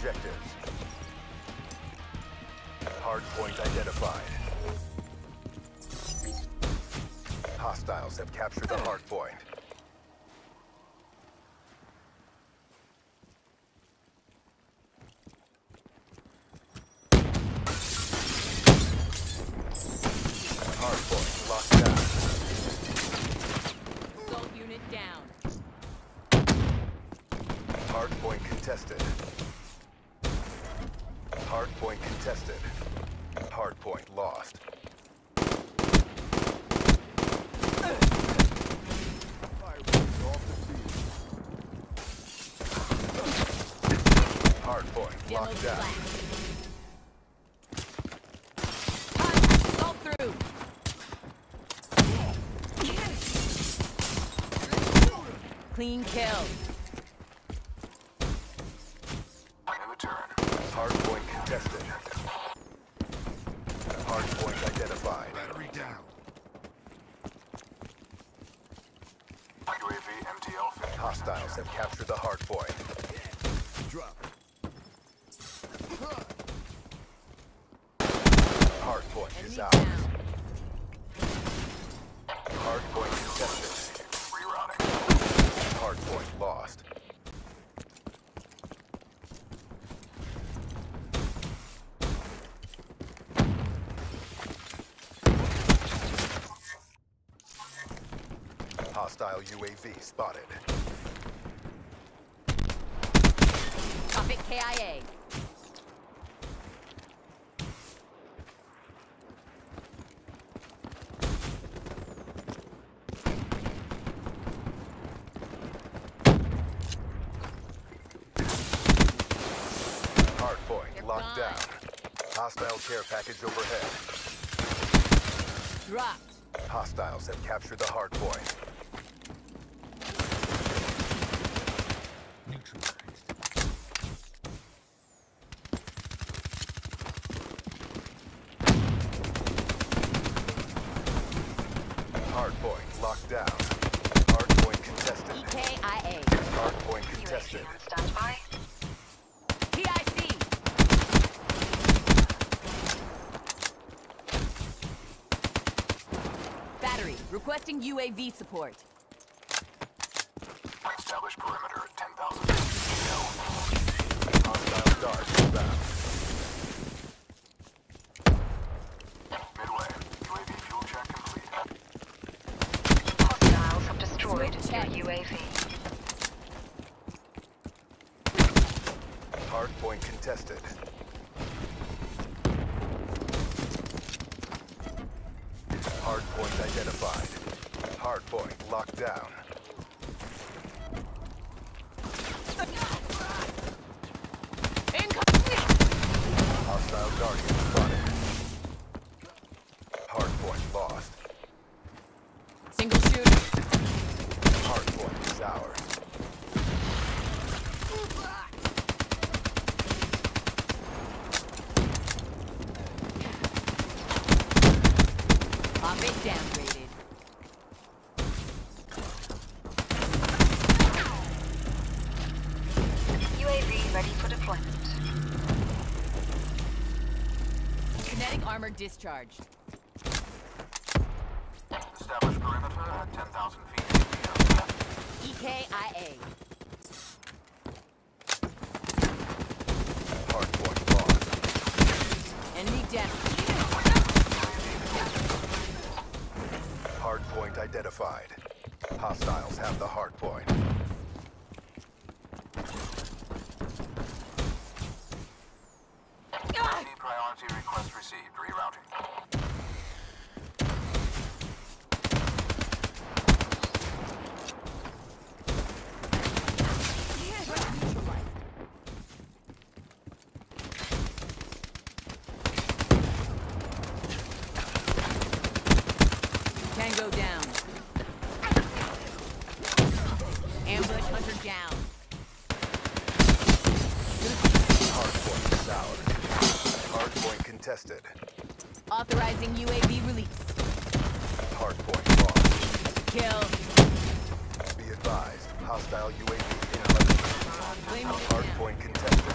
objectives. Hardpoint identified. Hostiles have captured the. Hardpoint locked down. Assault unit down. Hardpoint contested. Hardpoint contested. Hardpoint lost. Hardpoint Demo locked down. Contact. Through. Clean kill. Hardpoint contested. Hardpoint identified. Battery down. UAV MTL 50. Hostiles have captured the hardpoint. Drop. Hardpoint Enemy is down. ours. Hardpoint contested. Rerouting. Hardpoint lost. Hostile UAV spotted. Top KIA. Hardpoint They're locked down. Hostile care package overhead. Dropped. Hostiles have captured the hardpoint. Neutralized. Hardpoint locked down. Hardpoint contested. EKIA. Hardpoint contested. standby. PIC. Battery. Requesting UAV support. Establish perimeter at 10,000 feet. Hostile dart inbound. Midway. UAV fuel check complete. Hostiles have destroyed Smoke check. your UAV. Hardpoint contested. Hardpoint identified. Hardpoint locked down. Incoming. Hostile guardian spotted. Hardpoint lost. Single shooter. Hardpoint is ours. Pop it downgraded. UAV ready for deployment. Kinetic discharged. Establish perimeter at 10,000 feet. EKIA. Hardpoint lost. Enemy down. Hardpoint identified. Hostiles have the hardpoint. UAV priority request received. Rerouting. Tango down. Ambush hunter down. Hardpoint is ours. Hardpoint contested. Authorizing UAV release. Hardpoint lost. Kill. Be advised. Hostile UAV inbound. Flame it Hard down. contested.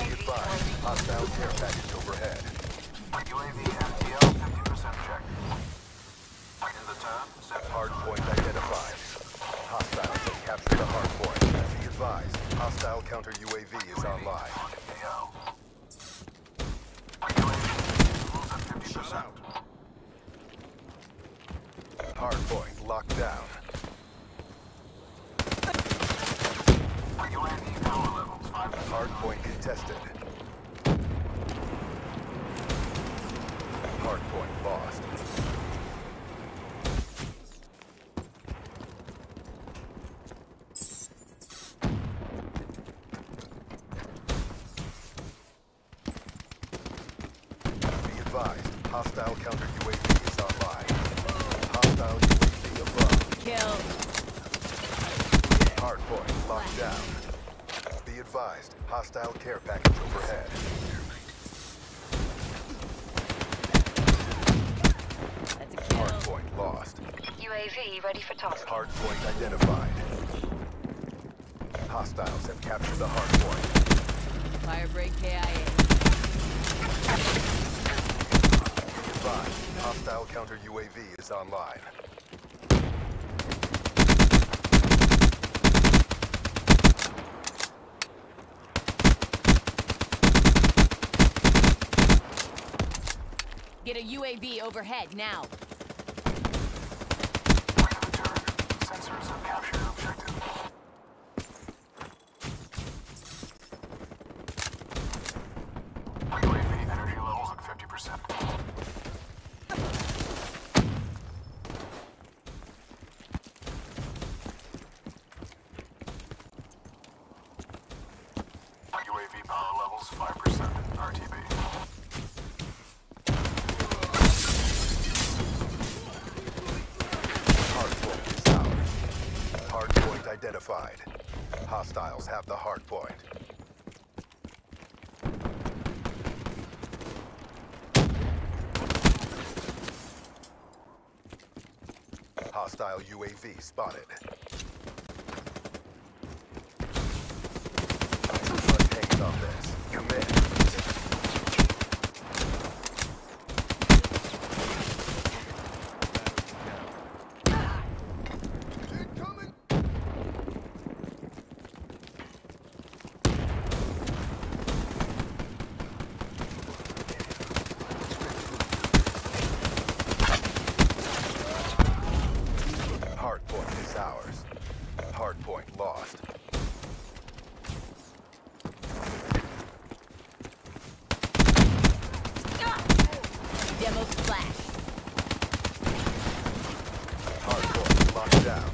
Be advised, hostile care package overhead. UAV MTL 50% check. In the turn, set Hard point identified. Hostiles have captured the hard point. Be advised, hostile counter UAV is online. KO. UAV rules at 50%. Hard point locked down. UAV power levels 5%. Hard point contested. Hard point lost. Be advised, hostile counter UAV is online. Hostile UAV above. Kill. Hard point locked down. Be advised, hostile care package overhead. That's a kill. point lost. UAV ready for task. Hard point identified. Hostiles have captured the hard point. Firebreak KIA. Be advised, hostile counter UAV is online. Get a UAV overhead now. Point. Sensors have captured objective. UAV energy levels at 50%. UAV power 5%. RTB. Hard point is ours. Hard point identified. Hostiles have the hard point. Hostile UAV spotted. Front hangs on this. Commit. Hard point is ours. Hard point lost. Demo splash. Hard point locked down.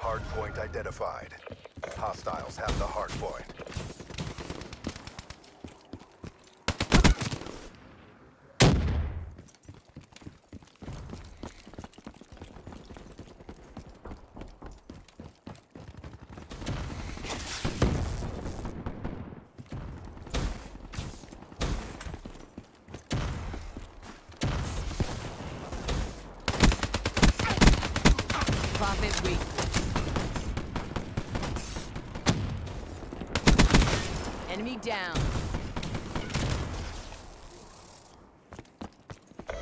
Hard point identified. Hostiles have the hard point. Prophet weak. Enemy down.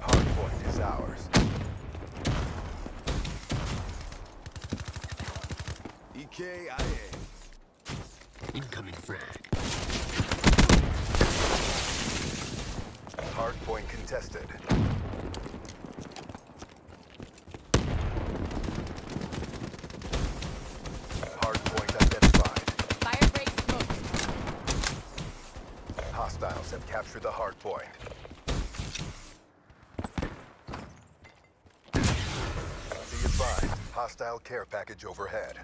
Hard is ours. EKIA. Incoming frag. Hard point contested. Hard point identified. Firebreak smoke. Captured the hard point. Be advised, hostile care package overhead.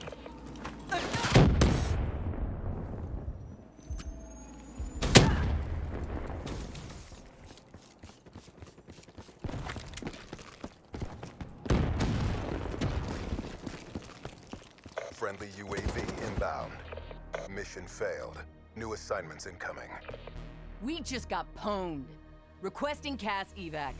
Friendly UAV inbound. Mission failed. New assignments incoming. We just got pwned. Requesting CAS evac.